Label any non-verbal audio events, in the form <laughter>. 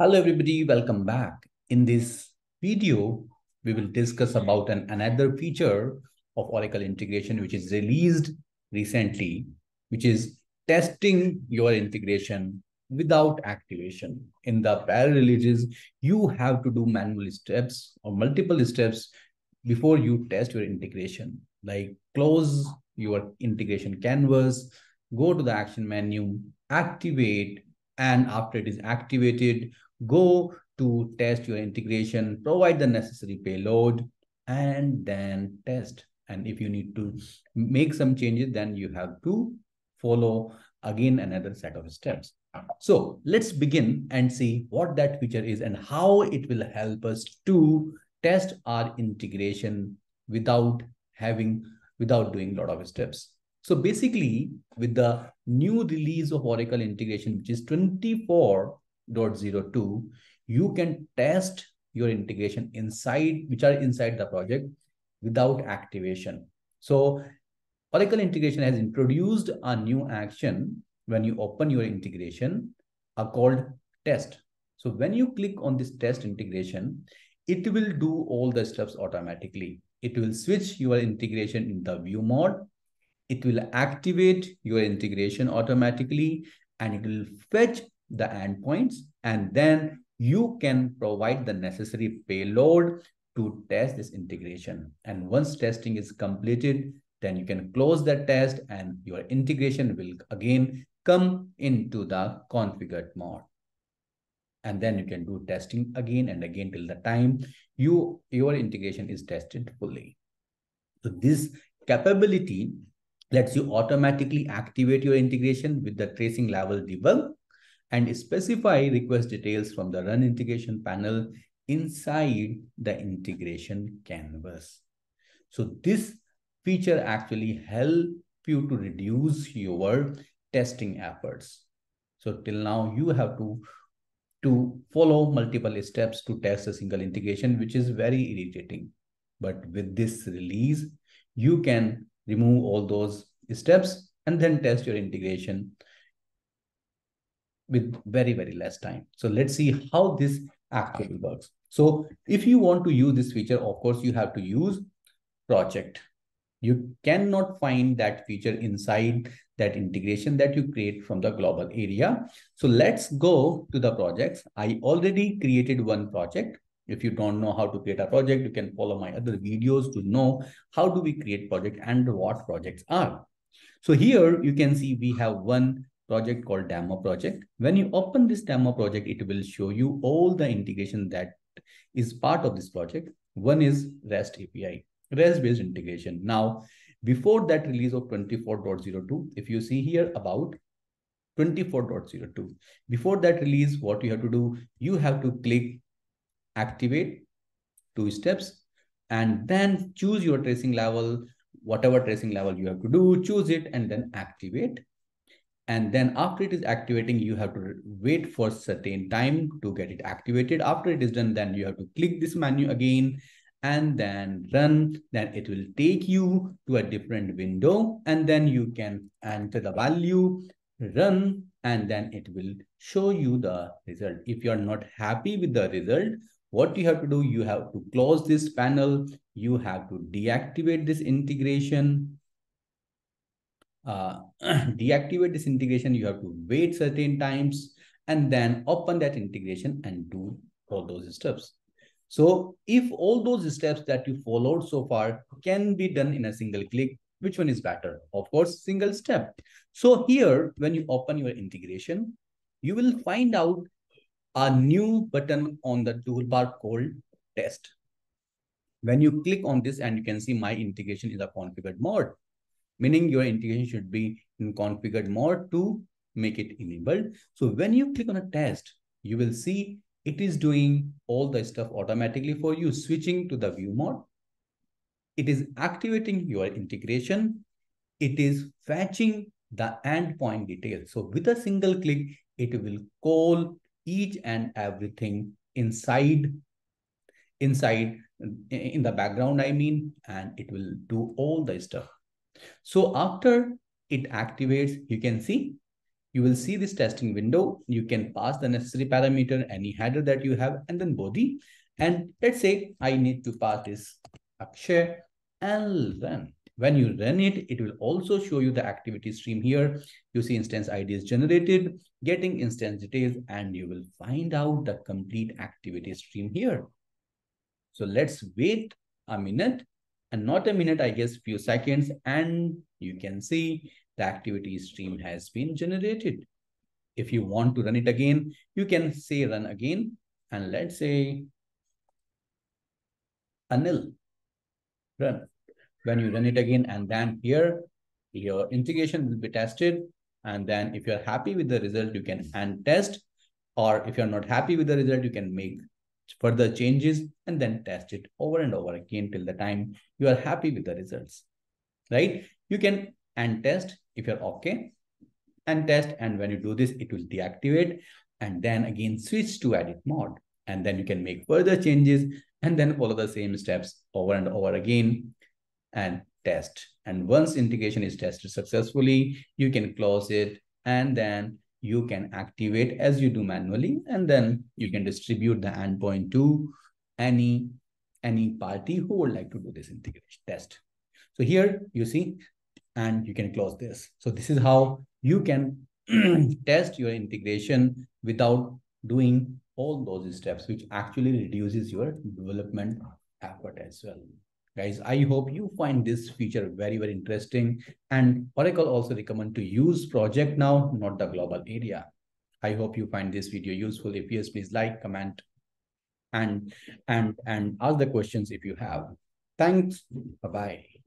Hello everybody, welcome back. In this video, we will discuss about an, another feature of Oracle integration which is released recently, which is testing your integration without activation. In the prior releases, you have to do manual steps or multiple steps before you test your integration, like close your integration canvas, go to the action menu, activate, and after it is activated, go to test your integration, provide the necessary payload, and then test. And if you need to make some changes, then you have to follow again another set of steps. So let's begin and see what that feature is and how it will help us to test our integration without having, without doing a lot of steps. So basically, with the new release of Oracle integration, which is 24.02, you can test your integration inside, which are inside the project without activation. So Oracle integration has introduced a new action when you open your integration are called test. So when you click on this test integration, it will do all the steps automatically. It will switch your integration in the view mode it will activate your integration automatically and it will fetch the endpoints and then you can provide the necessary payload to test this integration. And once testing is completed, then you can close that test and your integration will again come into the configured mode. And then you can do testing again and again till the time you your integration is tested fully. So this capability lets you automatically activate your integration with the tracing level debug and specify request details from the run integration panel inside the integration canvas. So this feature actually help you to reduce your testing efforts. So till now you have to to follow multiple steps to test a single integration, which is very irritating. But with this release, you can remove all those steps and then test your integration with very, very less time. So let's see how this actually works. So if you want to use this feature, of course, you have to use project. You cannot find that feature inside that integration that you create from the global area. So let's go to the projects. I already created one project. If you don't know how to create a project, you can follow my other videos to know how do we create project and what projects are. So here you can see we have one project called demo project. When you open this demo project, it will show you all the integration that is part of this project. One is REST API, REST-based integration. Now, before that release of 24.02, if you see here about 24.02, before that release, what you have to do, you have to click activate two steps and then choose your tracing level, whatever tracing level you have to do, choose it and then activate. And then after it is activating, you have to wait for certain time to get it activated. After it is done, then you have to click this menu again and then run. Then it will take you to a different window and then you can enter the value, run, and then it will show you the result. If you are not happy with the result, what you have to do, you have to close this panel, you have to deactivate this integration. Uh, <clears throat> deactivate this integration, you have to wait certain times and then open that integration and do all those steps. So if all those steps that you followed so far can be done in a single click, which one is better? Of course, single step. So here, when you open your integration, you will find out a new button on the toolbar called test. When you click on this and you can see my integration is a configured mode, meaning your integration should be in configured mode to make it enabled. So when you click on a test, you will see it is doing all the stuff automatically for you, switching to the view mode. It is activating your integration. It is fetching the endpoint details. So with a single click, it will call each and everything inside inside in the background i mean and it will do all the stuff so after it activates you can see you will see this testing window. You can pass the necessary parameter, any header that you have, and then body. And let's say I need to pass this Akshay and run. When you run it, it will also show you the activity stream here. You see instance ID is generated, getting instance details, and you will find out the complete activity stream here. So let's wait a minute and not a minute, I guess few seconds, and you can see the activity stream has been generated. If you want to run it again, you can say run again. And let's say Anil, run. When you run it again, and then here, your integration will be tested. And then if you're happy with the result, you can and test. Or if you're not happy with the result, you can make further changes and then test it over and over again till the time you are happy with the results, right? You can and test if you're okay and test. And when you do this, it will deactivate and then again switch to edit mode. And then you can make further changes and then follow the same steps over and over again and test. And once integration is tested successfully, you can close it and then you can activate as you do manually, and then you can distribute the endpoint to any, any party who would like to do this integration test. So here you see, and you can close this. So this is how you can <clears throat> test your integration without doing all those steps, which actually reduces your development effort as well. Guys, I hope you find this feature very, very interesting. And Oracle also recommend to use project now, not the global area. I hope you find this video useful. If yes, please like, comment, and and and ask the questions if you have. Thanks. Bye-bye.